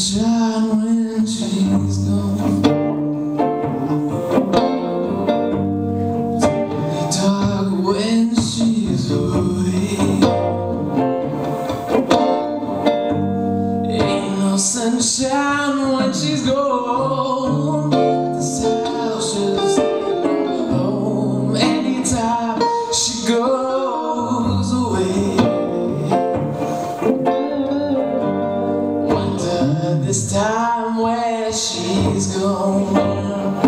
já i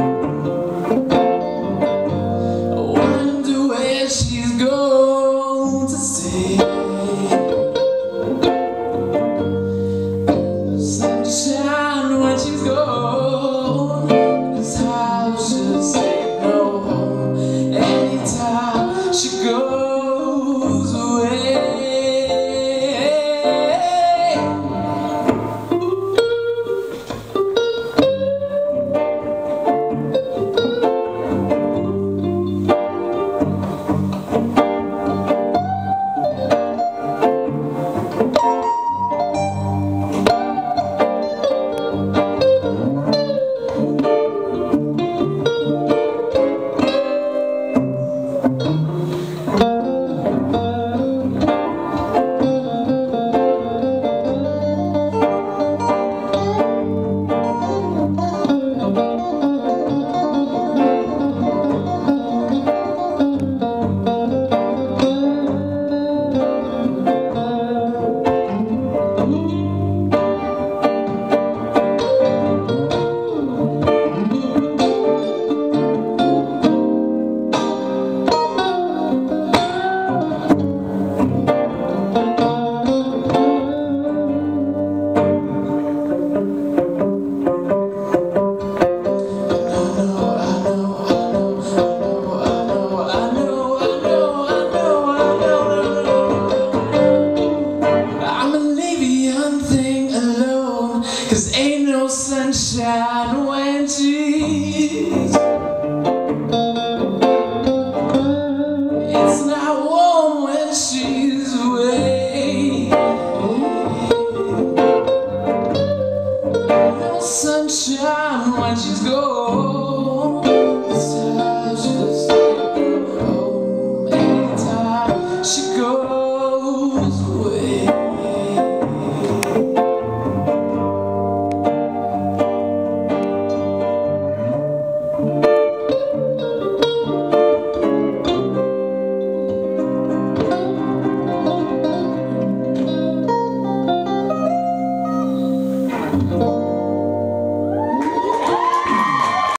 Wonder where she's going to stay sunshine when she's gone. This house will stay home anytime she goes.